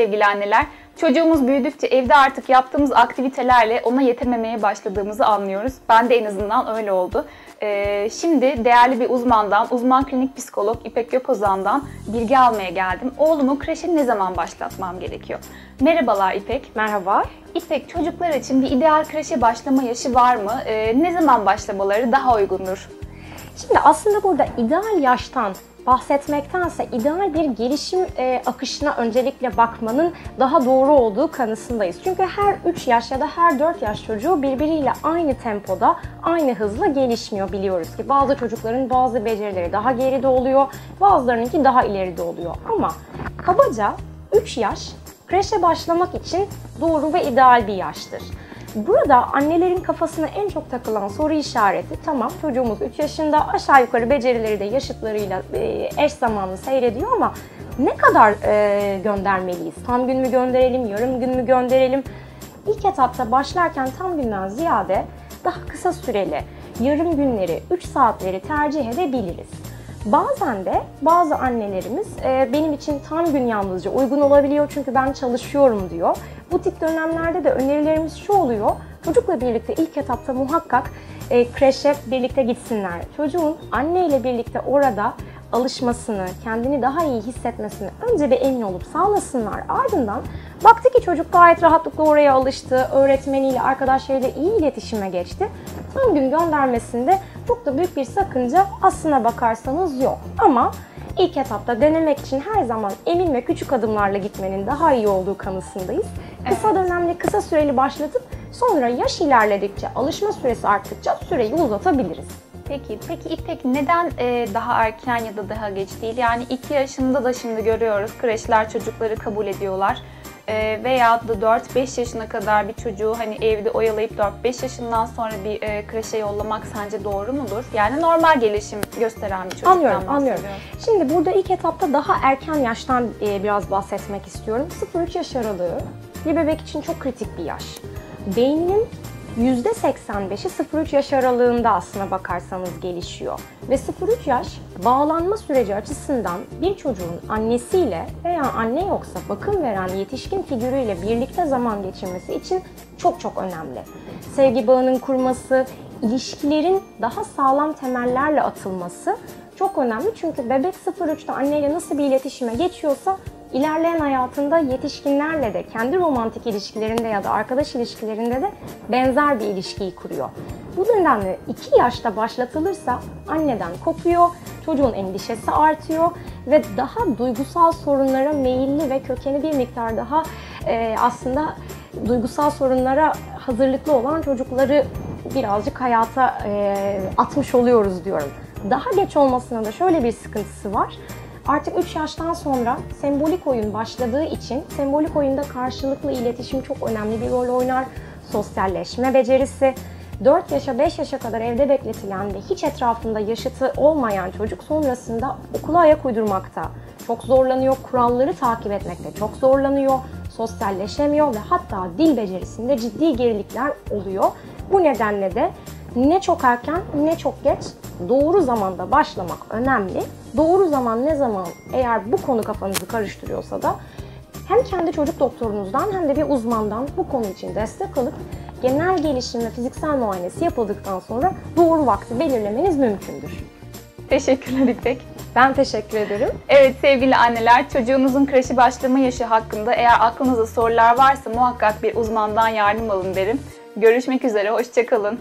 sevgili anneler. Çocuğumuz büyüdükçe evde artık yaptığımız aktivitelerle ona yetememeye başladığımızı anlıyoruz. Ben de en azından öyle oldu. Ee, şimdi değerli bir uzmandan, uzman klinik psikolog İpek Gökozan'dan bilgi almaya geldim. Oğlumu kreşe ne zaman başlatmam gerekiyor? Merhabalar İpek. Merhaba. İpek, çocuklar için bir ideal kreşe başlama yaşı var mı? Ee, ne zaman başlamaları daha uygundur? Şimdi aslında burada ideal yaştan bahsetmektense ideal bir gelişim e, akışına öncelikle bakmanın daha doğru olduğu kanısındayız. Çünkü her 3 yaş ya da her 4 yaş çocuğu birbiriyle aynı tempoda, aynı hızla gelişmiyor biliyoruz ki. Bazı çocukların bazı becerileri daha geride oluyor, bazılarınınki daha ileride oluyor. Ama kabaca 3 yaş kreşe başlamak için doğru ve ideal bir yaştır. Burada annelerin kafasına en çok takılan soru işareti tamam çocuğumuz 3 yaşında aşağı yukarı becerileri de yaşıtlarıyla e, eş zamanlı seyrediyor ama ne kadar e, göndermeliyiz? Tam gün mü gönderelim, yarım gün mü gönderelim? İlk etapta başlarken tam günden ziyade daha kısa süreli yarım günleri, 3 saatleri tercih edebiliriz. Bazen de bazı annelerimiz e, benim için tam gün yalnızca uygun olabiliyor çünkü ben çalışıyorum diyor. Bu tip dönemlerde de önerilerimiz şu oluyor. Çocukla birlikte ilk etapta muhakkak e, kreşe birlikte gitsinler. Çocuğun anneyle birlikte orada alışmasını, kendini daha iyi hissetmesini önce bir emin olup sağlasınlar. Ardından baktı ki çocuk gayet rahatlıkla oraya alıştı, öğretmeniyle, arkadaşlarıyla iyi iletişime geçti. Tam gün göndermesinde çok da büyük bir sakınca aslına bakarsanız yok. Ama ilk etapta denemek için her zaman emin ve küçük adımlarla gitmenin daha iyi olduğu kanısındayız. Kısa dönemli, kısa süreli başlatıp sonra yaş ilerledikçe, alışma süresi arttıkça süreyi uzatabiliriz. Peki, peki İpek neden e, daha erken ya da daha geç değil? Yani 2 yaşında da şimdi görüyoruz kreşler çocukları kabul ediyorlar. E, veya da 4-5 yaşına kadar bir çocuğu hani evde oyalayıp 4-5 yaşından sonra bir e, kreşe yollamak sence doğru mudur? Yani normal gelişim gösteren bir çocuktan Anlıyorum, anlıyorum. Şimdi burada ilk etapta daha erken yaştan e, biraz bahsetmek istiyorum. 0-3 yaş aralığı bir bebek için çok kritik bir yaş. Beyninin %85'i 0-3 yaş aralığında aslına bakarsanız gelişiyor. Ve 0-3 yaş bağlanma süreci açısından bir çocuğun annesiyle veya anne yoksa bakım veren yetişkin figürüyle birlikte zaman geçirmesi için çok çok önemli. Sevgi bağının kurması, ilişkilerin daha sağlam temellerle atılması çok önemli. Çünkü bebek 0-3'te anneyle nasıl bir iletişime geçiyorsa ilerleyen hayatında yetişkinlerle de kendi romantik ilişkilerinde ya da arkadaş ilişkilerinde de benzer bir ilişkiyi kuruyor. Bu nedenle 2 yaşta başlatılırsa anneden kopuyor, çocuğun endişesi artıyor ve daha duygusal sorunlara meyilli ve kökeni bir miktar daha e, aslında duygusal sorunlara hazırlıklı olan çocukları birazcık hayata e, atmış oluyoruz diyorum. Daha geç olmasına da şöyle bir sıkıntısı var. Artık 3 yaştan sonra sembolik oyun başladığı için sembolik oyunda karşılıklı iletişim çok önemli bir rol oynar. Sosyalleşme becerisi, 4 yaşa 5 yaşa kadar evde bekletilen ve hiç etrafında yaşıtı olmayan çocuk sonrasında okula ayak uydurmakta çok zorlanıyor, kuralları takip etmekte çok zorlanıyor, sosyalleşemiyor ve hatta dil becerisinde ciddi gerilikler oluyor. Bu nedenle de ne çok erken ne çok geç doğru zamanda başlamak önemli. Doğru zaman ne zaman eğer bu konu kafanızı karıştırıyorsa da hem kendi çocuk doktorunuzdan hem de bir uzmandan bu konu için destek alıp genel gelişim ve fiziksel muayenesi yapıldıktan sonra doğru vakti belirlemeniz mümkündür. Teşekkürler İpek. Ben teşekkür ederim. Evet sevgili anneler, çocuğunuzun kreşe başlama yaşı hakkında eğer aklınızda sorular varsa muhakkak bir uzmandan yardım alın derim. Görüşmek üzere, hoşçakalın.